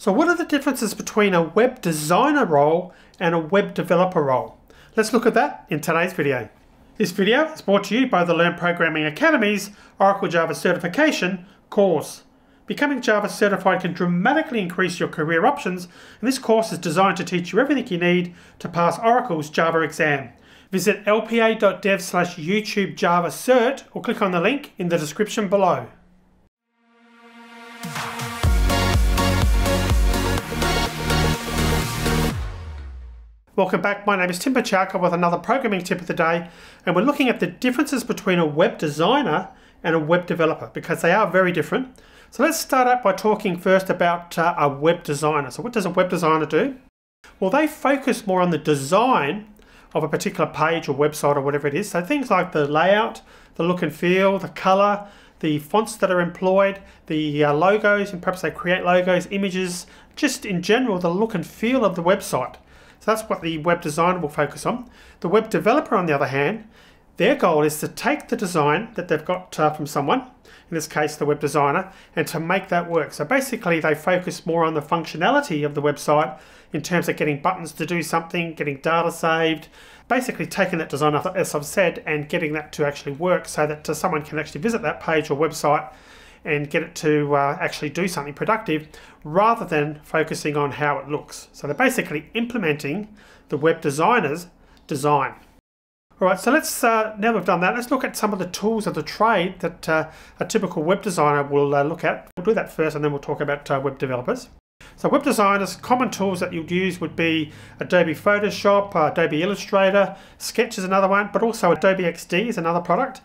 So what are the differences between a web designer role and a web developer role? Let's look at that in today's video. This video is brought to you by the Learn Programming Academy's Oracle Java Certification course. Becoming Java certified can dramatically increase your career options and this course is designed to teach you everything you need to pass Oracle's Java exam. Visit lpa.dev slash YouTube Java Cert or click on the link in the description below. Welcome back, my name is Tim Buchalka with another programming tip of the day and we're looking at the differences between a web designer and a web developer because they are very different. So let's start out by talking first about uh, a web designer. So what does a web designer do? Well they focus more on the design of a particular page or website or whatever it is. So things like the layout, the look and feel, the color, the fonts that are employed, the uh, logos, and perhaps they create logos, images, just in general the look and feel of the website. That's what the web designer will focus on. The web developer, on the other hand, their goal is to take the design that they've got uh, from someone, in this case the web designer, and to make that work. So basically they focus more on the functionality of the website in terms of getting buttons to do something, getting data saved, basically taking that design, as I've said, and getting that to actually work so that someone can actually visit that page or website and get it to uh, actually do something productive rather than focusing on how it looks. So they're basically implementing the web designer's design. All right, so let's, uh, now we've done that, let's look at some of the tools of the trade that uh, a typical web designer will uh, look at. We'll do that first and then we'll talk about uh, web developers. So web designers, common tools that you'd use would be Adobe Photoshop, uh, Adobe Illustrator, Sketch is another one, but also Adobe XD is another product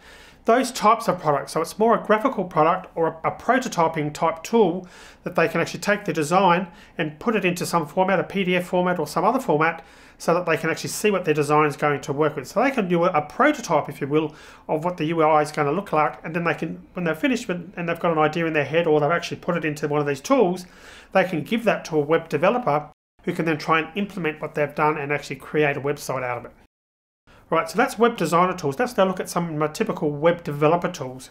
those types of products. So it's more a graphical product or a, a, prototyping type tool that they can actually take the design and put it into some format, a PDF format or some other format, so that they can actually see what their design is going to work with. So they can do a, a prototype, if you will, of what the UI is going to look like, and then they can, when they're finished with, and they've got an idea in their head or they've actually put it into one of these tools, they can give that to a web developer who can then try and implement what they've done and actually create a website out of it. Right, so that's web designer tools. Let's now look at some of my typical web developer tools.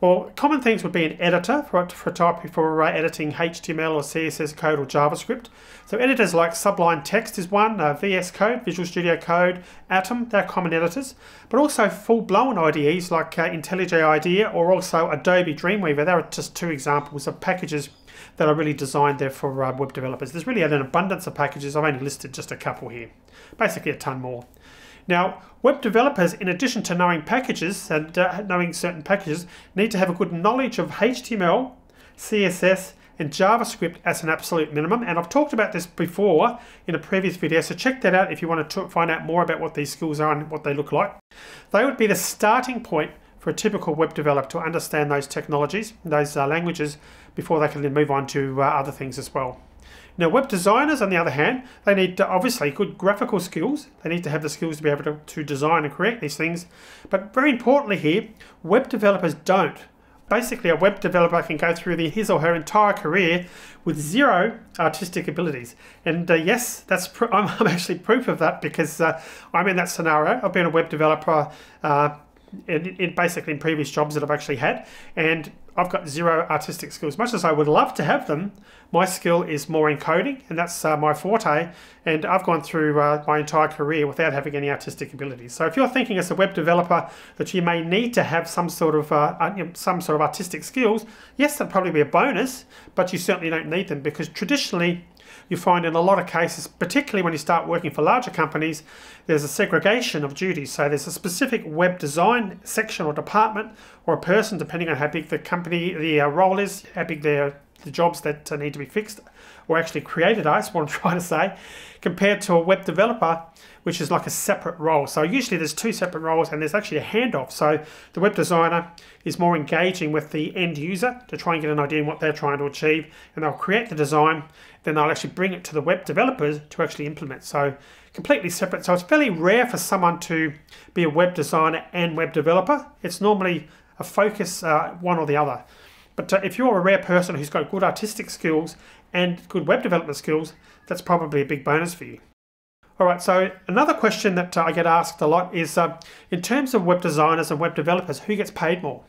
Well, common things would be an editor for, for, type, for uh, editing HTML or CSS code or JavaScript. So editors like Sublime Text is one, uh, VS Code, Visual Studio Code, Atom, they're common editors. But also full-blown IDEs like uh, IntelliJ IDEA or also Adobe Dreamweaver. There are just two examples of packages that are really designed there for uh, web developers. There's really an abundance of packages. I've only listed just a couple here. Basically a ton more. Now, web developers, in addition to knowing packages and uh, knowing certain packages, need to have a good knowledge of HTML, CSS, and JavaScript as an absolute minimum. And I've talked about this before in a previous video, so check that out if you want to find out more about what these skills are and what they look like. They would be the starting point for a typical web developer to understand those technologies, those uh, languages, before they can then move on to uh, other things as well. Now, web designers, on the other hand, they need to, obviously good graphical skills. They need to have the skills to be able to, to design and create these things. But very importantly here, web developers don't. Basically, a web developer can go through the, his or her entire career with zero artistic abilities. And uh, yes, that's I'm, I'm, actually proof of that because uh, I'm in that scenario. I've been a web developer uh, in, in, basically in previous jobs that I've actually had, and I've got zero artistic skills. Much as I would love to have them, my skill is more in coding, and that's uh, my forte. And I've gone through uh, my entire career without having any artistic abilities. So if you're thinking as a web developer that you may need to have some sort of uh, some sort of artistic skills, yes, that'd probably be a bonus, but you certainly don't need them because traditionally you find in a lot of cases, particularly when you start working for larger companies, there's a segregation of duties. So there's a specific web design section or department or a person, depending on how big the company, the uh, role is, how big their the jobs that uh, need to be fixed or actually created I is what I'm trying to say, compared to a web developer, which is like a separate role. So usually there's two separate roles and there's actually a handoff. So the web designer is more engaging with the end user to try and get an idea of what they're trying to achieve and they'll create the design, then they'll actually bring it to the web developers to actually implement. So completely separate. So it's fairly rare for someone to be a web designer and web developer. It's normally a focus, uh, one or the other. But uh, if you're a rare person who's got good artistic skills and good web development skills, that's probably a big bonus for you. All right, so another question that uh, I get asked a lot is uh, in terms of web designers and web developers, who gets paid more?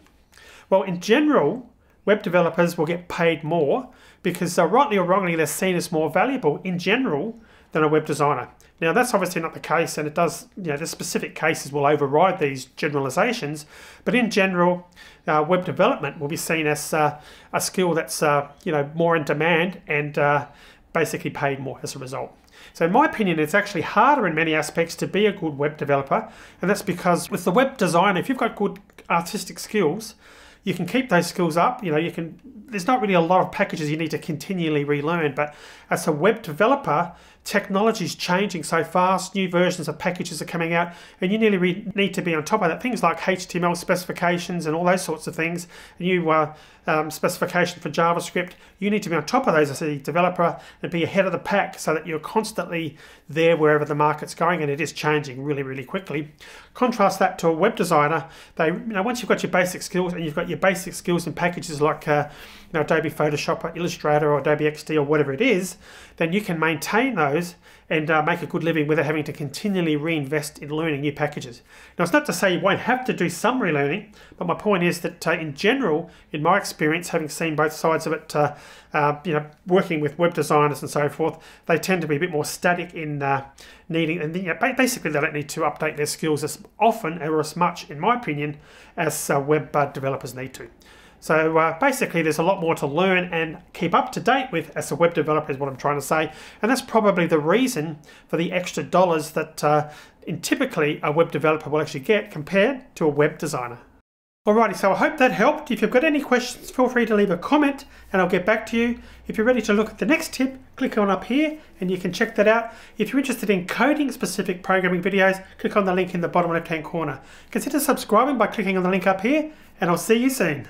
Well, in general, web developers will get paid more because uh, rightly or wrongly they're seen as more valuable in general than a web designer. Now that's obviously not the case, and it does, you know, the specific cases will override these generalizations. But in general, uh, web development will be seen as uh, a skill that's, uh, you know, more in demand and uh, basically paid more as a result. So in my opinion, it's actually harder in many aspects to be a good web developer, and that's because with the web design, if you've got good artistic skills, you can keep those skills up. You know, you can. There's not really a lot of packages you need to continually relearn, but as a web developer, technology is changing so fast. New versions of packages are coming out, and you nearly need to be on top of that. Things like HTML specifications and all those sorts of things. A new uh, um, specification for JavaScript. You need to be on top of those as a developer and be ahead of the pack so that you're constantly there wherever the market's going, and it is changing really, really quickly. Contrast that to a web designer. They, you know, once you've got your basic skills and you've got your basic skills in packages like uh, you know, Adobe Photoshop or Illustrator or Adobe XD or whatever it is, then you can maintain those and uh, make a good living without having to continually reinvest in learning new packages. Now, it's not to say you won't have to do some relearning, but my point is that uh, in general, in my experience, having seen both sides of it, uh, uh you know, working with web designers and so forth, they tend to be a bit more static in uh, needing, and you know, basically they don't need to update their skills as often or as much, in my opinion, as uh, web developers need to. So uh, basically there's a lot more to learn and keep up to date with as a web developer is what I'm trying to say. And that's probably the reason for the extra dollars that uh, typically a web developer will actually get compared to a web designer. Alrighty, so I hope that helped. If you've got any questions, feel free to leave a comment and I'll get back to you. If you're ready to look at the next tip, click on up here and you can check that out. If you're interested in coding specific programming videos, click on the link in the bottom left hand corner. Consider subscribing by clicking on the link up here and I'll see you soon.